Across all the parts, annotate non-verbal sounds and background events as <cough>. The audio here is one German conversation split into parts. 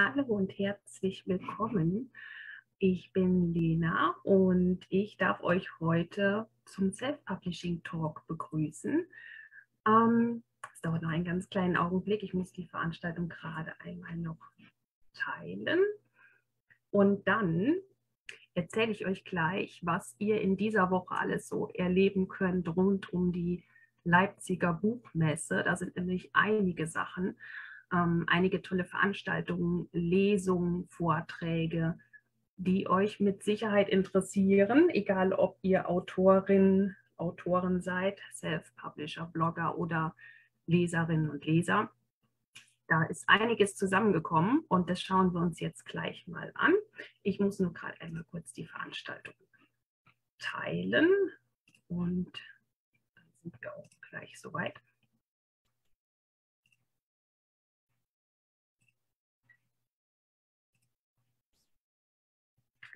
Hallo und herzlich willkommen. Ich bin Lena und ich darf euch heute zum Self-Publishing Talk begrüßen. Ähm, es dauert noch einen ganz kleinen Augenblick. Ich muss die Veranstaltung gerade einmal noch teilen. Und dann erzähle ich euch gleich, was ihr in dieser Woche alles so erleben könnt rund um die Leipziger Buchmesse. Da sind nämlich einige Sachen ähm, einige tolle Veranstaltungen, Lesungen, Vorträge, die euch mit Sicherheit interessieren, egal ob ihr Autorin, Autoren seid, Self-Publisher, Blogger oder Leserinnen und Leser. Da ist einiges zusammengekommen und das schauen wir uns jetzt gleich mal an. Ich muss nur gerade einmal kurz die Veranstaltung teilen und dann sind wir auch gleich soweit.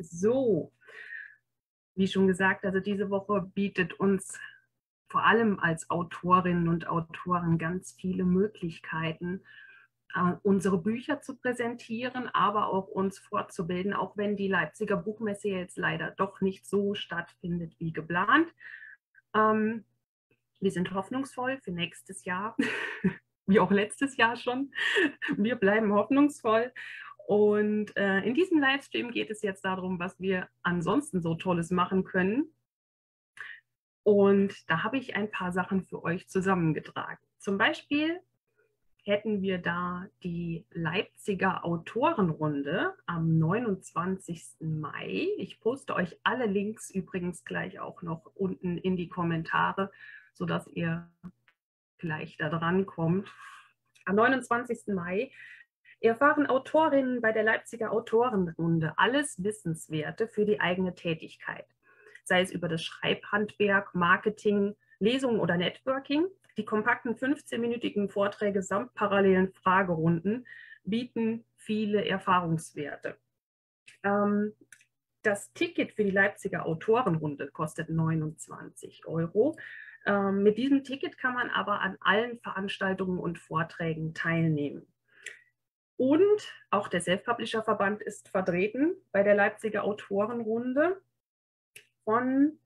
So, wie schon gesagt, also diese Woche bietet uns vor allem als Autorinnen und Autoren ganz viele Möglichkeiten, äh, unsere Bücher zu präsentieren, aber auch uns fortzubilden, auch wenn die Leipziger Buchmesse jetzt leider doch nicht so stattfindet wie geplant. Ähm, wir sind hoffnungsvoll für nächstes Jahr, <laughs> wie auch letztes Jahr schon. Wir bleiben hoffnungsvoll und äh, in diesem Livestream geht es jetzt darum, was wir ansonsten so Tolles machen können. Und da habe ich ein paar Sachen für euch zusammengetragen. Zum Beispiel hätten wir da die Leipziger Autorenrunde am 29. Mai. Ich poste euch alle Links übrigens gleich auch noch unten in die Kommentare, sodass ihr gleich da dran kommt. Am 29. Mai erfahren Autorinnen bei der Leipziger Autorenrunde alles Wissenswerte für die eigene Tätigkeit, sei es über das Schreibhandwerk, Marketing, Lesungen oder Networking. Die kompakten 15-minütigen Vorträge samt parallelen Fragerunden bieten viele Erfahrungswerte. Ähm, das Ticket für die Leipziger Autorenrunde kostet 29 Euro. Ähm, mit diesem Ticket kann man aber an allen Veranstaltungen und Vorträgen teilnehmen. Und auch der Self-Publisher-Verband ist vertreten bei der Leipziger Autorenrunde von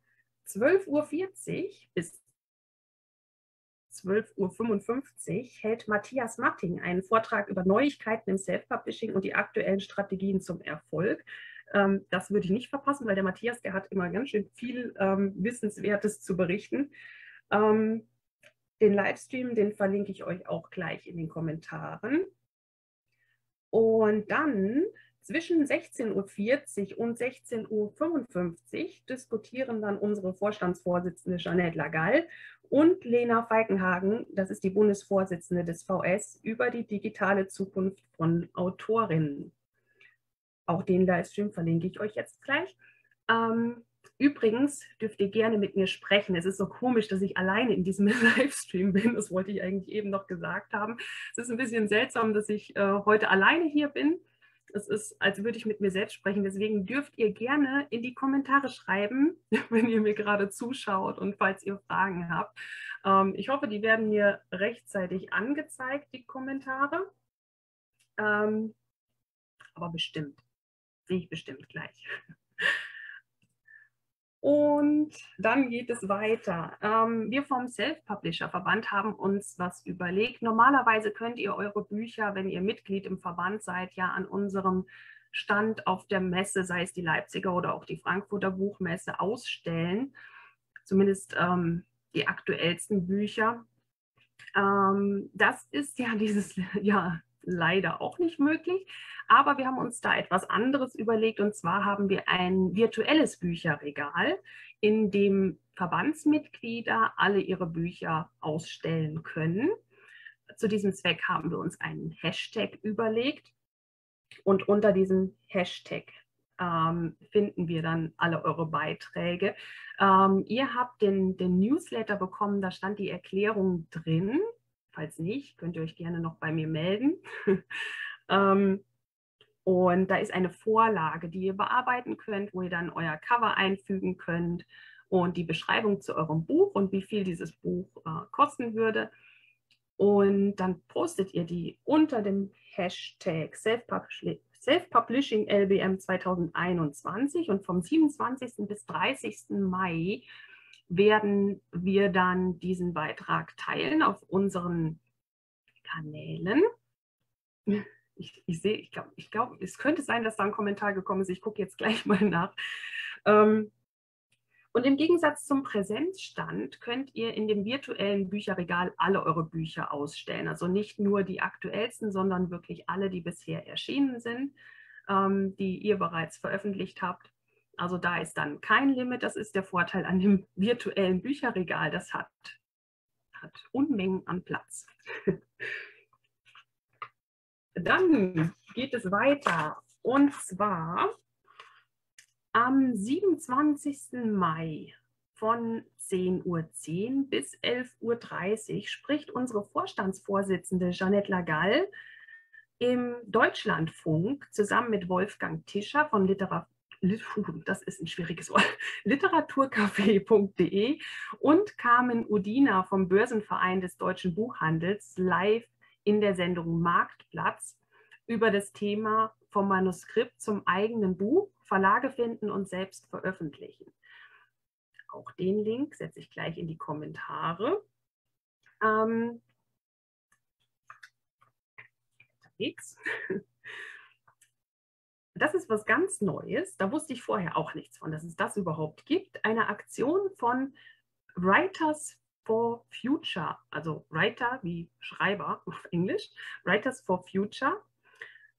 12.40 Uhr bis 12.55 Uhr hält Matthias Matting einen Vortrag über Neuigkeiten im Self-Publishing und die aktuellen Strategien zum Erfolg. Ähm, das würde ich nicht verpassen, weil der Matthias, der hat immer ganz schön viel ähm, Wissenswertes zu berichten. Ähm, den Livestream, den verlinke ich euch auch gleich in den Kommentaren. Und dann zwischen 16.40 Uhr und 16.55 Uhr diskutieren dann unsere Vorstandsvorsitzende Jeanette Lagall und Lena Falkenhagen, das ist die Bundesvorsitzende des VS, über die digitale Zukunft von Autorinnen. Auch den Livestream verlinke ich euch jetzt gleich. Ähm, Übrigens dürft ihr gerne mit mir sprechen. Es ist so komisch, dass ich alleine in diesem <laughs> Livestream bin. Das wollte ich eigentlich eben noch gesagt haben. Es ist ein bisschen seltsam, dass ich äh, heute alleine hier bin. Es ist, als würde ich mit mir selbst sprechen. Deswegen dürft ihr gerne in die Kommentare schreiben, <laughs> wenn ihr mir gerade zuschaut und falls ihr Fragen habt. Ähm, ich hoffe, die werden mir rechtzeitig angezeigt, die Kommentare. Ähm, aber bestimmt. Sehe ich bestimmt gleich. <laughs> Und dann geht es weiter. Ähm, wir vom Self-Publisher-Verband haben uns was überlegt. Normalerweise könnt ihr eure Bücher, wenn ihr Mitglied im Verband seid, ja an unserem Stand auf der Messe, sei es die Leipziger oder auch die Frankfurter Buchmesse, ausstellen. Zumindest ähm, die aktuellsten Bücher. Ähm, das ist ja dieses <laughs> Jahr leider auch nicht möglich. Aber wir haben uns da etwas anderes überlegt und zwar haben wir ein virtuelles Bücherregal, in dem Verbandsmitglieder alle ihre Bücher ausstellen können. Zu diesem Zweck haben wir uns einen Hashtag überlegt und unter diesem Hashtag ähm, finden wir dann alle eure Beiträge. Ähm, ihr habt den, den Newsletter bekommen, da stand die Erklärung drin. Falls nicht, könnt ihr euch gerne noch bei mir melden. <laughs> ähm, und da ist eine Vorlage, die ihr bearbeiten könnt, wo ihr dann euer Cover einfügen könnt und die Beschreibung zu eurem Buch und wie viel dieses Buch äh, kosten würde. Und dann postet ihr die unter dem Hashtag Self-Publishing LBM 2021 und vom 27. bis 30. Mai werden wir dann diesen Beitrag teilen auf unseren Kanälen. Ich, ich sehe, ich glaube, ich glaub, es könnte sein, dass da ein Kommentar gekommen ist. Ich gucke jetzt gleich mal nach. Ähm, und im Gegensatz zum Präsenzstand könnt ihr in dem virtuellen Bücherregal alle eure Bücher ausstellen. Also nicht nur die aktuellsten, sondern wirklich alle, die bisher erschienen sind, ähm, die ihr bereits veröffentlicht habt. Also da ist dann kein Limit. Das ist der Vorteil an dem <laughs> virtuellen Bücherregal. Das hat, hat Unmengen an Platz. <laughs> dann geht es weiter. Und zwar am 27. Mai von 10.10 Uhr bis 11.30 Uhr spricht unsere Vorstandsvorsitzende Jeanette Lagall im Deutschlandfunk zusammen mit Wolfgang Tischer von Literatur das ist ein schwieriges Wort, <laughs> literaturcafé.de und Carmen Udina vom Börsenverein des deutschen Buchhandels live in der Sendung Marktplatz über das Thema vom Manuskript zum eigenen Buch Verlage finden und selbst veröffentlichen. Auch den Link setze ich gleich in die Kommentare. Ähm, <laughs> Das ist was ganz Neues. Da wusste ich vorher auch nichts von, dass es das überhaupt gibt. Eine Aktion von Writers for Future, also Writer wie Schreiber <laughs> auf Englisch, Writers for Future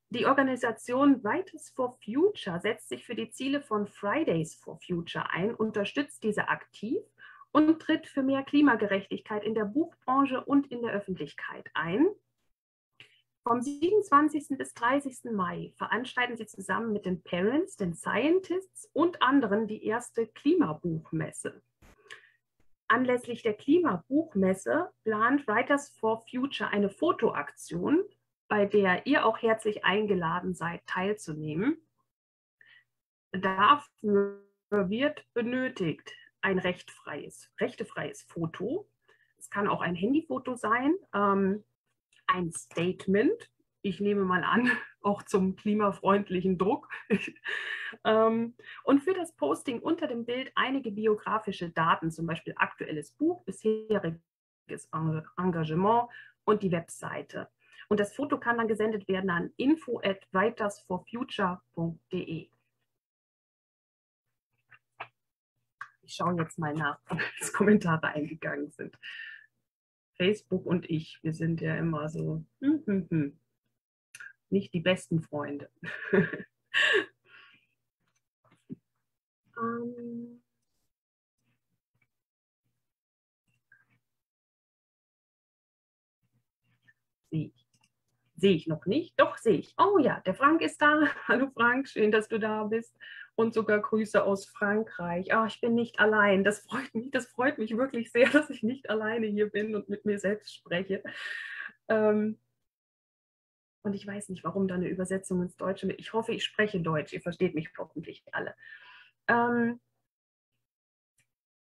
die Organisation Writers for Future setzt sich für die Ziele von Fridays for Future ein, unterstützt diese aktiv und tritt für mehr Klimagerechtigkeit in der Buchbranche und in der Öffentlichkeit ein. Vom 27. bis 30. Mai veranstalten sie zusammen mit den Parents, den Scientists und anderen die erste Klimabuchmesse. Anlässlich der Klimabuchmesse plant Writers for Future eine Fotoaktion bei der ihr auch herzlich eingeladen seid, teilzunehmen. Dafür wird benötigt ein rechtfreies, rechtefreies Foto. Es kann auch ein Handyfoto sein, ähm, ein Statement. Ich nehme mal an, <laughs> auch zum klimafreundlichen Druck. <laughs> ähm, und für das Posting unter dem Bild einige biografische Daten, zum Beispiel aktuelles Buch, bisheriges Engagement und die Webseite. Und das Foto kann dann gesendet werden an info at writersforfuture.de. Ich schaue jetzt mal nach, <laughs> ob Kommentare eingegangen sind. Facebook und ich, wir sind ja immer so hm, hm, hm. nicht die besten Freunde. <laughs> ähm, sehe ich. Sehe ich noch nicht. Doch, sehe ich. Oh ja, der Frank ist da. <laughs> Hallo Frank, schön, dass du da bist. Und sogar Grüße aus Frankreich. Oh, ich bin nicht allein. Das freut mich. Das freut mich wirklich sehr, <laughs> dass ich nicht alleine hier bin und mit mir selbst spreche. Ähm, und ich weiß nicht, warum da eine Übersetzung ins Deutsche mit. Ich hoffe, ich spreche Deutsch. Ihr versteht mich hoffentlich alle. Ähm,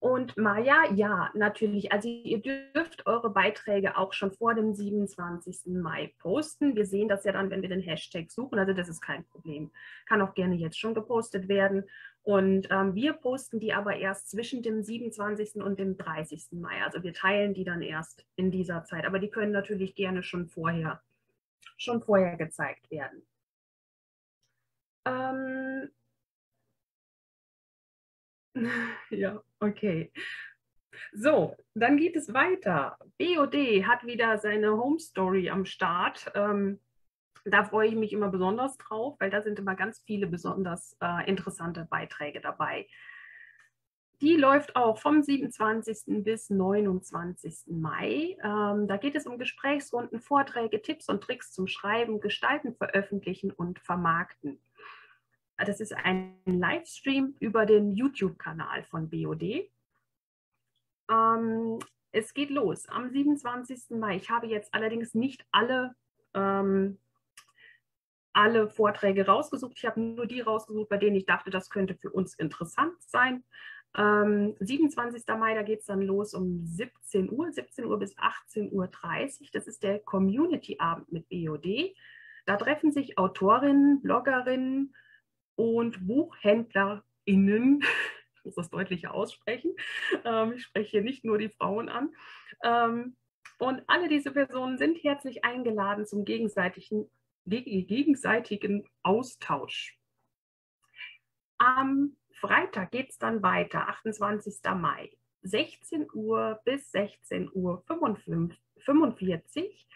und Maja, ja, natürlich. Also ihr dürft eure Beiträge auch schon vor dem 27. Mai posten. Wir sehen das ja dann, wenn wir den Hashtag suchen. Also das ist kein Problem. Kann auch gerne jetzt schon gepostet werden. Und ähm, wir posten die aber erst zwischen dem 27. und dem 30. Mai. Also wir teilen die dann erst in dieser Zeit. Aber die können natürlich gerne schon vorher, schon vorher gezeigt werden. Ähm, <laughs> Ja, okay. So, dann geht es weiter. BOD hat wieder seine Home Story am Start. Ähm, da freue ich mich immer besonders drauf, weil da sind immer ganz viele besonders äh, interessante Beiträge dabei. Die läuft auch vom 27. bis 29. Mai. Ähm, da geht es um Gesprächsrunden, Vorträge, Tipps und Tricks zum Schreiben, Gestalten, Veröffentlichen und Vermarkten. Das ist ein Livestream über den YouTube-Kanal von BOD. Ähm, es geht los am 27. Mai. Ich habe jetzt allerdings nicht alle, ähm, alle Vorträge rausgesucht. Ich habe nur die rausgesucht, bei denen ich dachte, das könnte für uns interessant sein. Ähm, 27. Mai, da geht es dann los um 17 Uhr, 17 Uhr bis 18.30 Uhr. Das ist der Community-Abend mit BOD. Da treffen sich Autorinnen, Bloggerinnen und BuchhändlerInnen, <laughs> ich muss das deutlicher aussprechen, ähm, ich spreche hier nicht nur die Frauen an, ähm, und alle diese Personen sind herzlich eingeladen zum gegenseitigen, gegenseitigen Austausch. Am Freitag geht es dann weiter, 28. Mai, 16 Uhr bis 16 Uhr 45.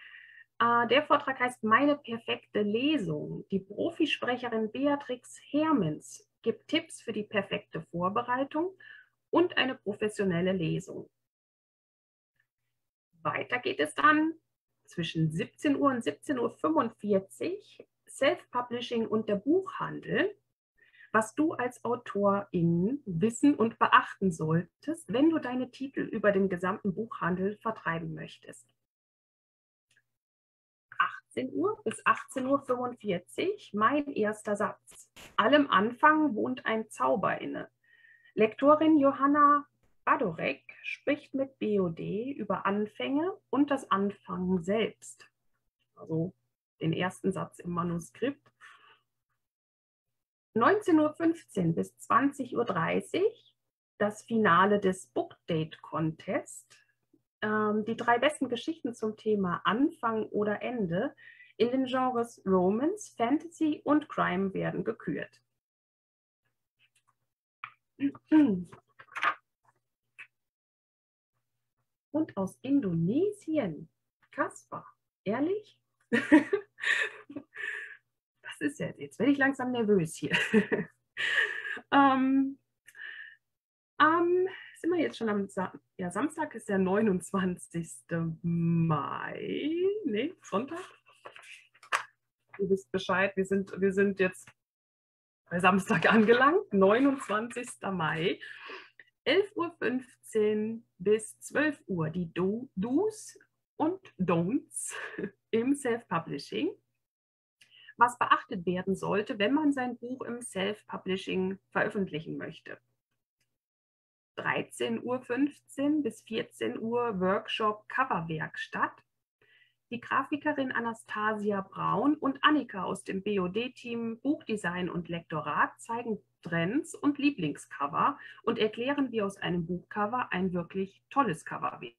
Äh, der Vortrag heißt Meine perfekte Lesung. Die Profisprecherin Beatrix Hermens gibt Tipps für die perfekte Vorbereitung und eine professionelle Lesung. Weiter geht es dann zwischen 17 Uhr und 17.45 Uhr Self-Publishing und der Buchhandel, was du als Autorin wissen und beachten solltest, wenn du deine Titel über den gesamten Buchhandel vertreiben möchtest. 18 Uhr bis 18.45 Uhr mein erster Satz. Allem Anfang wohnt ein Zauber inne. Lektorin Johanna Badorek spricht mit BOD über Anfänge und das Anfangen selbst. Also den ersten Satz im Manuskript. 19.15 Uhr bis 20.30 Uhr das Finale des Book Date Contest. Ähm, die drei besten Geschichten zum Thema Anfang oder Ende in den Genres Romance, Fantasy und Crime werden gekürt. Und aus Indonesien, Kaspar, ehrlich? <laughs> Was ist jetzt? Jetzt werde ich langsam nervös hier. <laughs> ähm, ähm, sind wir jetzt schon am Sa ja, Samstag ist der 29. Mai. Nee, Sonntag. Ihr wisst Bescheid, wir sind, wir sind jetzt bei Samstag angelangt, 29. Mai. 11.15 Uhr bis 12 Uhr die Do Do's und Don'ts <laughs> im Self-Publishing. Was beachtet werden sollte, wenn man sein Buch im Self-Publishing veröffentlichen möchte. 13.15 Uhr bis 14 Uhr Workshop Coverwerkstatt. Die Grafikerin Anastasia Braun und Annika aus dem BOD-Team Buchdesign und Lektorat zeigen Trends und Lieblingscover und erklären, wie aus einem Buchcover ein wirklich tolles Cover wird.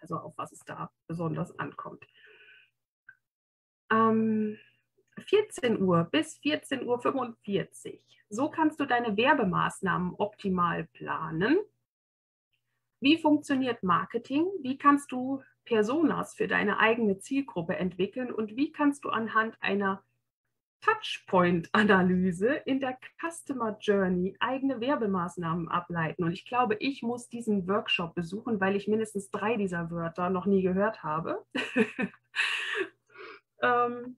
Also auf was es da besonders ankommt. Ähm, 14 Uhr bis 14.45 Uhr. So kannst du deine Werbemaßnahmen optimal planen. Wie funktioniert Marketing? Wie kannst du Personas für deine eigene Zielgruppe entwickeln und wie kannst du anhand einer Touchpoint-Analyse in der Customer Journey eigene Werbemaßnahmen ableiten. Und ich glaube, ich muss diesen Workshop besuchen, weil ich mindestens drei dieser Wörter noch nie gehört habe. <laughs> ähm,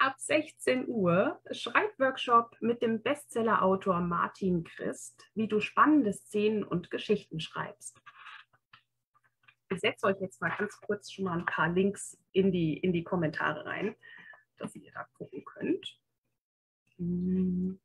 ab 16 Uhr Schreibworkshop mit dem Bestseller-Autor Martin Christ, wie du spannende Szenen und Geschichten schreibst. Ich setze euch jetzt mal ganz kurz schon mal ein paar Links in die, in die Kommentare rein dass ihr da gucken könnt. Hm.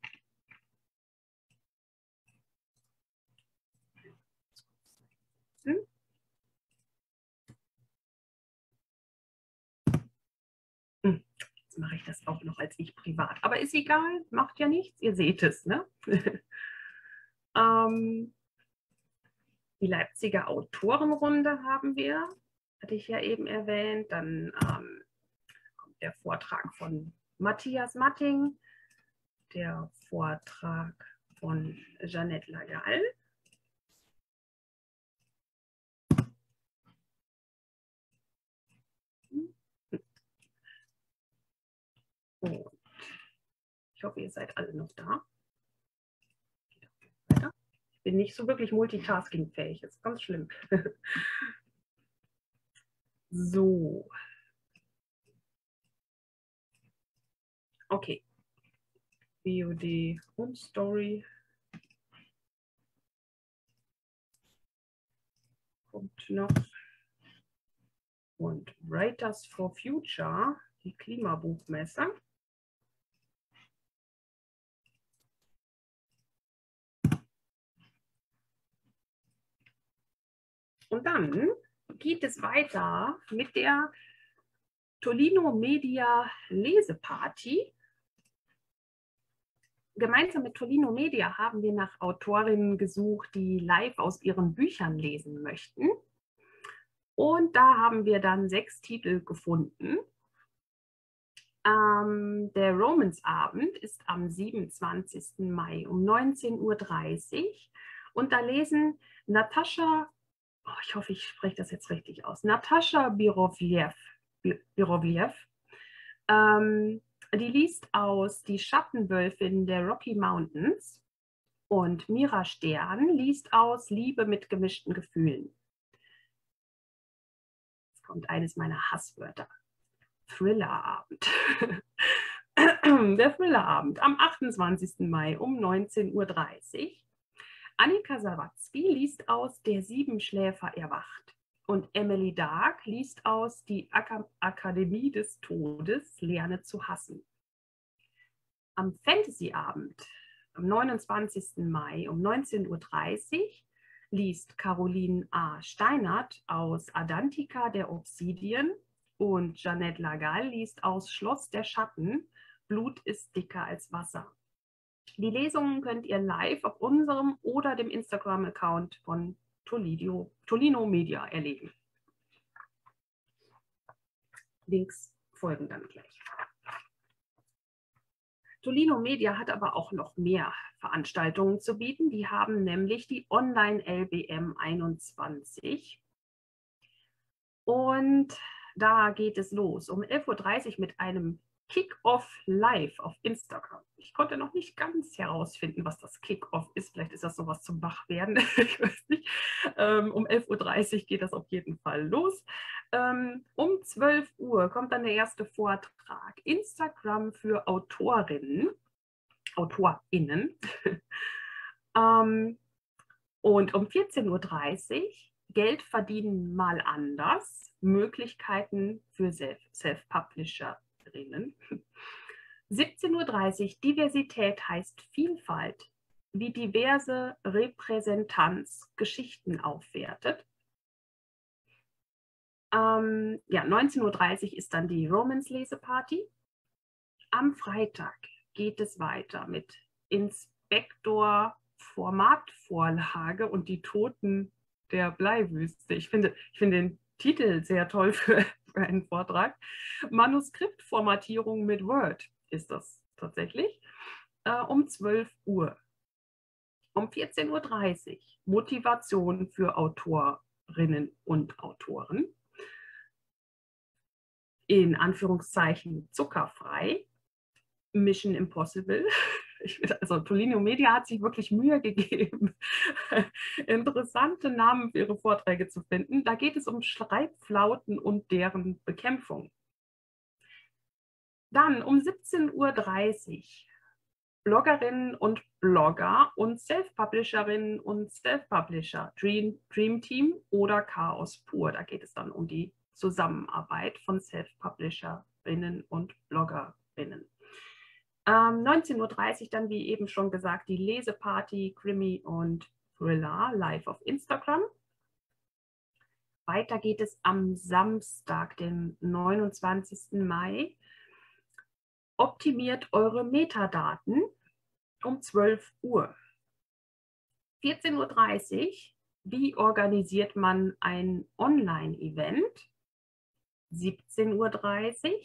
Jetzt mache ich das auch noch als ich privat. Aber ist egal, macht ja nichts, ihr seht es. Ne? <laughs> ähm, die Leipziger Autorenrunde haben wir, hatte ich ja eben erwähnt. Dann ähm, der Vortrag von Matthias Matting, der Vortrag von Jeannette Lagal. Und ich hoffe, ihr seid alle noch da. Ich bin nicht so wirklich multitaskingfähig, das ist ganz schlimm. <laughs> so, Okay. BOD Home Story. Kommt noch. Und Writers for Future, die Klimabuchmesse. Und dann geht es weiter mit der Tolino Media Leseparty. Gemeinsam mit Tolino Media haben wir nach Autorinnen gesucht, die live aus ihren Büchern lesen möchten. Und da haben wir dann sechs Titel gefunden. Ähm, der Romans-Abend ist am 27. Mai um 19.30 Uhr. Und da lesen Natascha, oh, ich hoffe, ich spreche das jetzt richtig aus, Natascha Birovlev, Birovlev ähm, die liest aus Die Schattenwölfin der Rocky Mountains und Mira Stern liest aus Liebe mit gemischten Gefühlen. Jetzt kommt eines meiner Hasswörter. Thrillerabend. <laughs> Der Thrillerabend am 28. Mai um 19.30 Uhr. Annika Sawatzki liest aus Der Siebenschläfer erwacht und Emily Dark liest aus Die Ak Akademie des Todes, Lerne zu hassen. Am Fantasyabend am 29. Mai um 19.30 Uhr liest Caroline A. Steinert aus Adantika der Obsidien und Jeanette Lagal liest aus Schloss der Schatten, Blut ist dicker als Wasser. Die Lesungen könnt ihr live auf unserem oder dem Instagram-Account von Tolidio, Tolino Media erleben. Links folgen dann gleich. Tolino Media hat aber auch noch mehr Veranstaltungen zu bieten. Die haben nämlich die Online LBM 21. Und da geht es los um 11.30 Uhr mit einem Kick-Off live auf Instagram. Ich konnte noch nicht ganz herausfinden, was das Kick-Off ist. Vielleicht ist das sowas zum Wachwerden. <laughs> ich weiß nicht. Ähm, um 11.30 Uhr geht das auf jeden Fall los. Ähm, um 12 Uhr kommt dann der erste Vortrag. Instagram für Autorinnen, AutorInnen. <laughs> ähm, und um 14.30 Uhr Geld verdienen mal anders. Möglichkeiten für Self-Publisherinnen. 17.30 Uhr, Diversität heißt Vielfalt, wie diverse Repräsentanz Geschichten aufwertet. Ähm, ja, 19.30 Uhr ist dann die Romans-Leseparty. Am Freitag geht es weiter mit Inspektor Formatvorlage und die Toten der Bleiwüste. Ich finde, ich finde den Titel sehr toll für, für einen Vortrag. Manuskriptformatierung mit Word ist das tatsächlich. Äh, um 12 Uhr. Um 14.30 Uhr Motivation für Autorinnen und Autoren. In Anführungszeichen zuckerfrei. Mission Impossible <laughs> ich, also Tolino Media hat sich wirklich Mühe gegeben, <laughs> interessante Namen für ihre Vorträge zu finden. Da geht es um Schreibflauten und deren Bekämpfung. Dann um 17.30 Uhr Bloggerinnen und Blogger und Self-Publisherinnen und Self-Publisher, Dream, Dream Team oder Chaos pur. Da geht es dann um die Zusammenarbeit von Self-Publisherinnen und Bloggerinnen. Ähm, 19.30 Uhr dann, wie eben schon gesagt, die Leseparty, Krimi und Thriller live auf Instagram. Weiter geht es am Samstag, den 29. Mai. Optimiert eure Metadaten um 12 Uhr. 14.30 Uhr. Wie organisiert man ein Online-Event? 17.30 Uhr.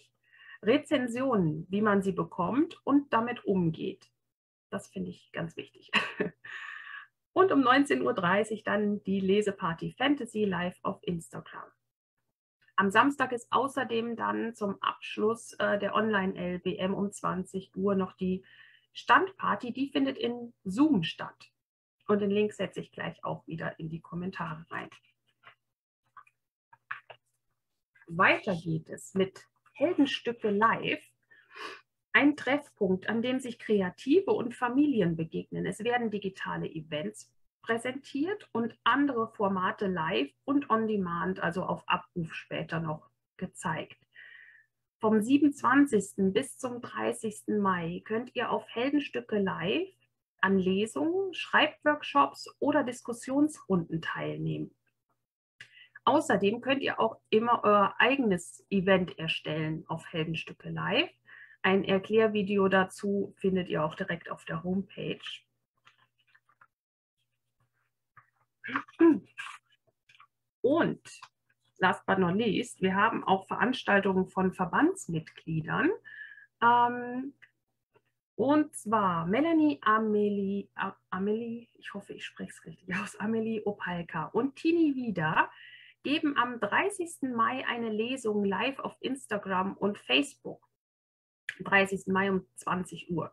Rezensionen, wie man sie bekommt und damit umgeht. Das finde ich ganz wichtig. <laughs> Und um 19.30 Uhr dann die Leseparty Fantasy live auf Instagram. Am Samstag ist außerdem dann zum Abschluss äh, der Online-LBM um 20 Uhr noch die Standparty. Die findet in Zoom statt. Und den Link setze ich gleich auch wieder in die Kommentare rein. Weiter geht es mit Heldenstücke live ein Treffpunkt, an dem sich Kreative und Familien begegnen. Es werden digitale Events präsentiert und andere Formate live und on demand, also auf Abruf später noch gezeigt. Vom 27. bis zum 30. Mai könnt ihr auf Heldenstücke live an Lesungen, Schreibworkshops oder Diskussionsrunden teilnehmen. Außerdem könnt ihr auch immer euer eigenes Event erstellen auf Heldenstücke Live. Ein Erklärvideo dazu findet ihr auch direkt auf der Homepage. Und last but not least, wir haben auch Veranstaltungen von Verbandsmitgliedern. Ähm, und zwar Melanie Amelie, Amelie, ich hoffe, ich spreche es richtig aus, Amelie Opalka und Tini Wieder geben am 30. Mai eine Lesung live auf Instagram und Facebook. 30. Mai um 20 Uhr.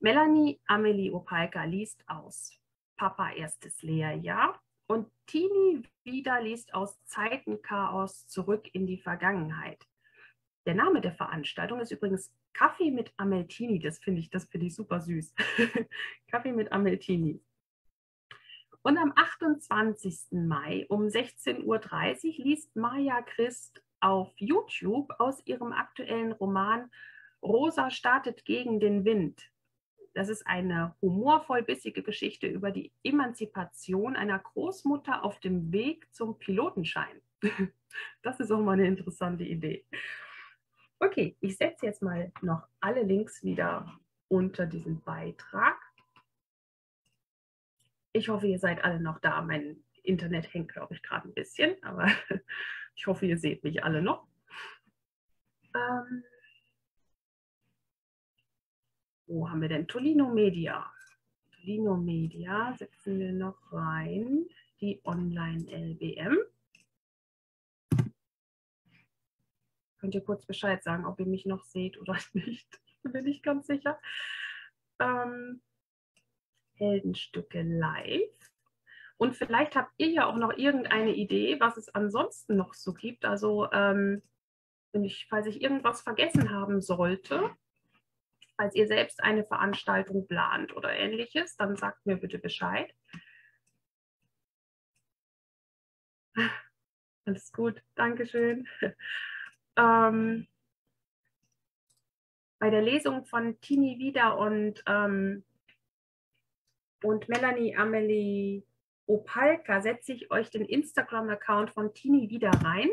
Melanie Amelie Opalka liest aus Papa erstes Lehrjahr und Tini wieder liest aus Zeitenchaos zurück in die Vergangenheit. Der Name der Veranstaltung ist übrigens Kaffee mit Ameltini. Das finde ich, das finde ich super süß. <laughs> Kaffee mit Ameltini. Und am 28. Mai um 16.30 Uhr liest Maja Christ auf YouTube aus ihrem aktuellen Roman Rosa startet gegen den Wind. Das ist eine humorvoll bissige Geschichte über die Emanzipation einer Großmutter auf dem Weg zum Pilotenschein. <laughs> Das ist auch mal eine interessante Idee. Okay, ich setze jetzt mal noch alle Links wieder unter diesen Beitrag. Ich hoffe, ihr seid alle noch da. Mein Internet hängt, glaube ich, gerade ein bisschen, aber <laughs> ich hoffe, ihr seht mich alle noch. Ähm, wo haben wir denn? Tolino Media. Tolino Media setzen wir noch rein. Die Online-LBM. Könnt ihr kurz Bescheid sagen, ob ihr mich noch seht oder <laughs> nicht? Bin ich ganz sicher. Ähm, Heldenstücke live. Und vielleicht habt ihr ja auch noch irgendeine Idee, was es ansonsten noch so gibt. Also ähm, ich, falls ich irgendwas vergessen haben sollte, falls ihr selbst eine Veranstaltung plant oder ähnliches, dann sagt mir bitte Bescheid. <laughs> Alles gut, Dankeschön. <laughs> Ähm, bei der Lesung von Tini Wieder und, ähm, und Melanie Amelie Opalka setze ich euch den Instagram-Account von Tini wieder rein.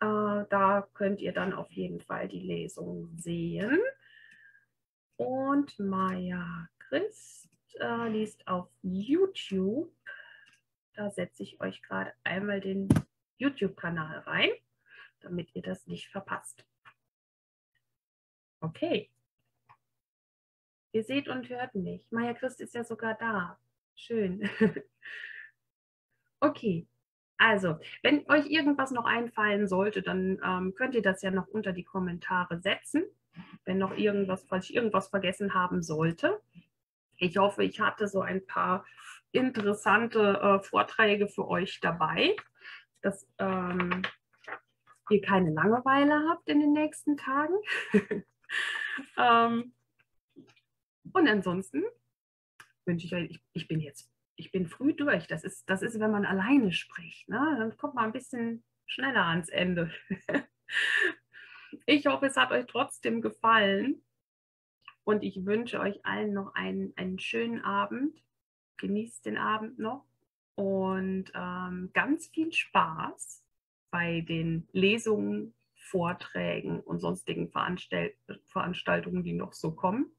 Äh, da könnt ihr dann auf jeden Fall die Lesung sehen. Und Maja Christ äh, liest auf YouTube. Da setze ich euch gerade einmal den YouTube-Kanal rein, damit ihr das nicht verpasst. Okay. Ihr seht und hört mich. Maja Christ ist ja sogar da. Schön. <laughs> okay. Also, wenn euch irgendwas noch einfallen sollte, dann ähm, könnt ihr das ja noch unter die Kommentare setzen wenn noch irgendwas, falls ich irgendwas vergessen haben sollte. Ich hoffe, ich hatte so ein paar interessante äh, Vorträge für euch dabei, dass ähm, ihr keine Langeweile habt in den nächsten Tagen. <laughs> ähm, und ansonsten wünsche ich euch, ich, ich, bin jetzt, ich bin früh durch. Das ist, das ist, wenn man alleine spricht. Ne? Dann kommt man ein bisschen schneller ans Ende. <laughs> Ich hoffe, es hat euch trotzdem gefallen und ich wünsche euch allen noch einen, einen schönen Abend. Genießt den Abend noch und ähm, ganz viel Spaß bei den Lesungen, Vorträgen und sonstigen Veranstalt Veranstaltungen, die noch so kommen.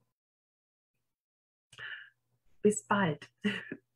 Bis bald. <laughs>